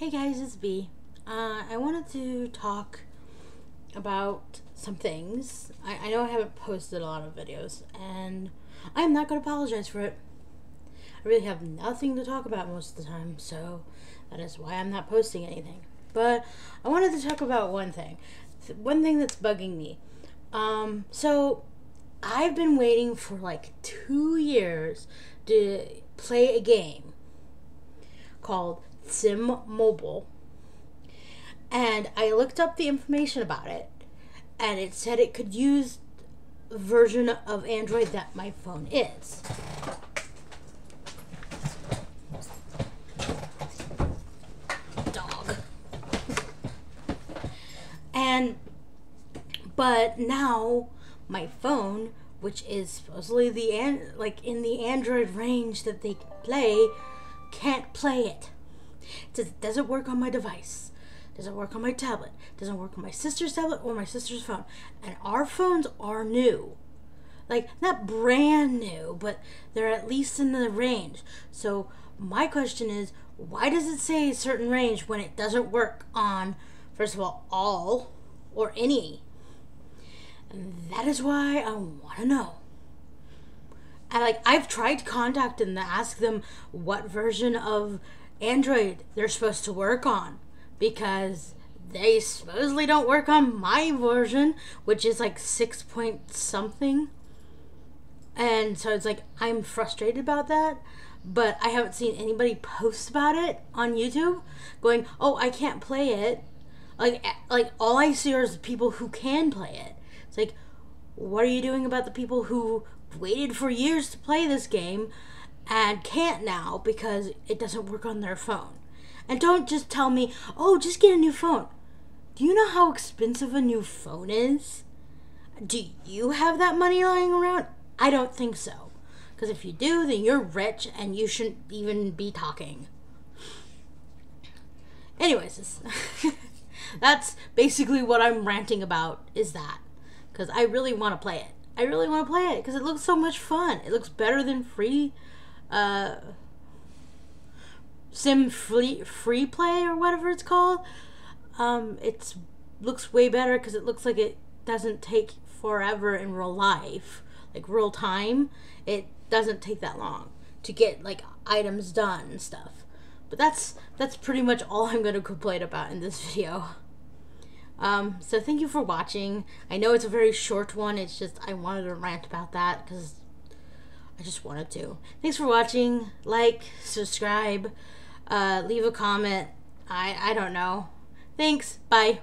Hey guys, it's B. Uh, I wanted to talk about some things. I, I know I haven't posted a lot of videos, and I'm not going to apologize for it. I really have nothing to talk about most of the time, so that is why I'm not posting anything. But I wanted to talk about one thing. One thing that's bugging me. Um, so I've been waiting for like two years to play a game called Sims Mobile. And I looked up the information about it, and it said it could use version of Android that my phone is. Dog. And, but now my phone, which is supposedly the an- like in the Android range that they play, can't play it. It says it doesn't work on my device. Doesn't work on my tablet. Doesn't work on my sister's tablet or my sister's phone. And our phones are new. Like not brand new, but they're at least in the range. So my question is, why does it say certain range when it doesn't work on first of all all or any? And that is why I want to know. And like I've tried contacting them to ask them what version of Android they're supposed to work on because they supposedly don't work on my version, which is like six point something. And so it's like I'm frustrated about that, but I haven't seen anybody post about it on YouTube going, "Oh, I can't play it." Like like all I see are people who can play it. It's like what are you doing about the people who waited for years to play this game and can't now because it doesn't work on their phone. And don't just tell me, oh, just get a new phone. Do you know how expensive a new phone is? Do you have that money lying around? I don't think so. Because if you do, then you're rich and you shouldn't even be talking. Anyways, that's basically what I'm ranting about is that. Because I really want to play it. I really want to play it because it looks so much fun. It looks better than free uh, sim free free play or whatever it's called. Um, it's looks way better because it looks like it doesn't take forever in real life, like real time. It doesn't take that long to get like items done and stuff. But that's that's pretty much all I'm gonna complain about in this video. Um, so thank you for watching. I know it's a very short one. It's just I wanted to rant about that because I just wanted to. Thanks for watching. Like, subscribe, uh, leave a comment. I, I don't know. Thanks. Bye.